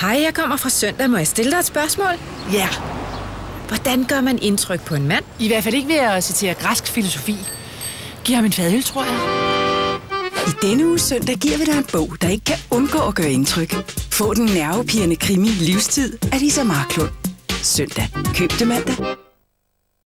Hej, jeg kommer fra søndag. Må jeg stille dig et spørgsmål? Ja, Hvordan gør man indtryk på en mand? i hvert fald ikke ved at citere græsk filosofi. Giv ham en fadøl, tror jeg. I denne uge søndag giver vi dig en bog, der ikke kan undgå at gøre indtryk. Få den nervepirrende krimi Livstid af Lisa Marklund. Søndag. Køb det mandag.